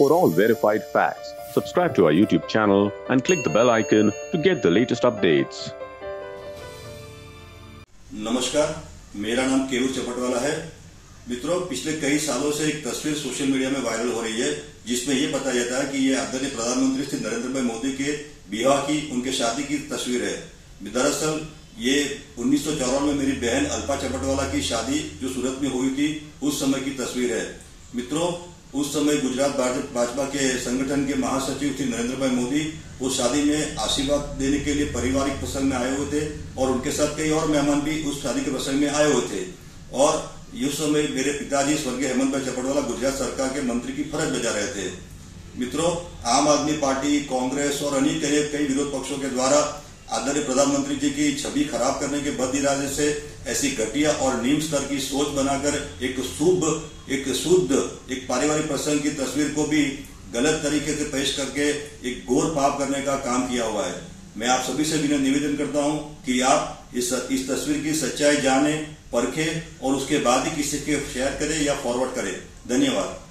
For all verified facts, subscribe to our YouTube channel and click the bell icon to get the latest updates. नमस्कार मेरा नाम केवल चपटवाला है। मित्रों पिछले कई सालों से एक तस्वीर सोशल मीडिया में वायरल हो रही है जिसमें ये बताया जाता है कि ये आदरणीय प्रधानमंत्री श्री नरेंद्र भाई मोदी के विवाह की उनके शादी की तस्वीर है। दरअसल ये उन्नीस में मेरी बहन अल्पा चपटवाला की शादी जो सूरत में हुई थी उस समय की तस्वीर है। मित्रों उस समय गुजरात भाजपा के संगठन के महासचिव श्री नरेंद्र भाई मोदी। उस शादी में आशीर्वाद देने के लिए पारिवारिक प्रसंग में आए हुए थे और उनके साथ कई और मेहमान भी उस शादी के प्रसंग में आए हुए थे। और उस समय मेरे पिताजी, स्वर्गीय हेमंत भाई चपटवाला गुजरात सरकार के मंत्री की फरज बजा रहे थे। मित्रों, आम आदमी पार्टी, कांग्रेस और अन्य कई विरोध पक्षों के द्वारा आदरणीय प्रधानमंत्री जी की छवि खराब करने के बद इरादे से ऐसी घटिया और नीम स्तर की सोच बनाकर एक शुभ, एक शुद्ध, एक पारिवारिक प्रसंग की तस्वीर को भी गलत तरीके से पेश करके एक गोर पाप करने का काम किया हुआ है। मैं आप सभी से विनय निवेदन करता हूँ कि आप इस इस तस्वीर की सच्चाई जाने, परखे और उसके बाद ही किसी के शेयर करें या फॉरवर्ड करें। धन्यवाद।